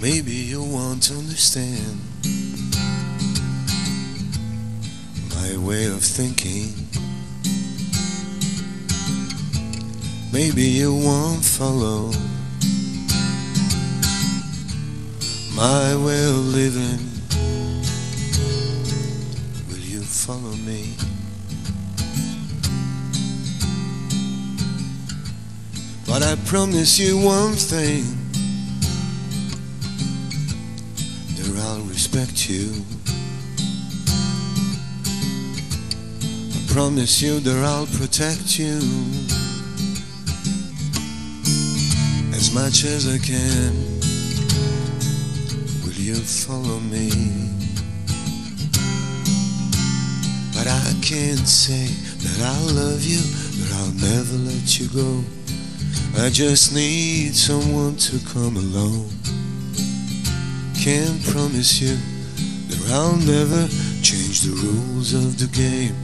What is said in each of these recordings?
Maybe you want to understand my way of thinking. Maybe you won't follow my way of living. Will you follow me? But I promise you one thing I'll respect you. I promise you that I'll protect you as much as I can. Will you follow me? But I can't say that I love you, that I'll never let you go. I just need someone to come along. Can't promise you that I'll never change the rules of the game.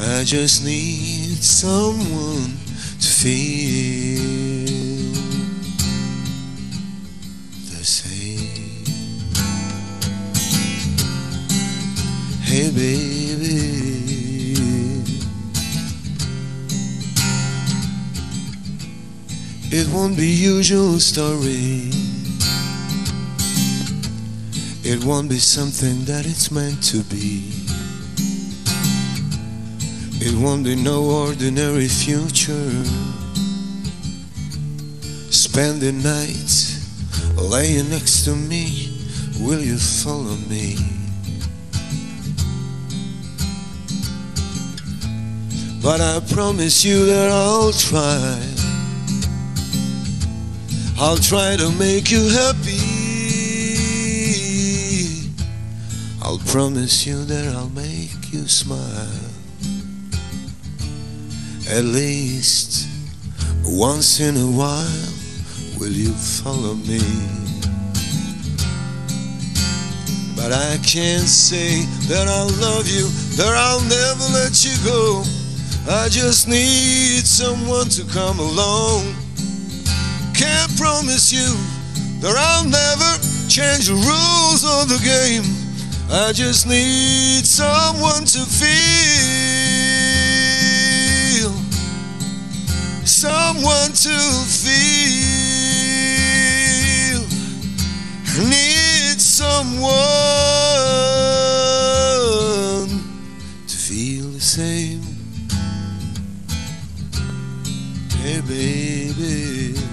I just need someone to feel the same. Hey, baby. It won't be usual story. It won't be something that it's meant to be. It won't be no ordinary future. Spend the night laying next to me. Will you follow me? But I promise you that I'll try. I'll try to make you happy. Promise you that I'll make you smile. At least once in a while, will you follow me? But I can't say that I love you, that I'll never let you go. I just need someone to come along. Can't promise you that I'll never change the rules of the game. I just need someone to feel, someone to feel. I need someone to feel the same. Hey, baby.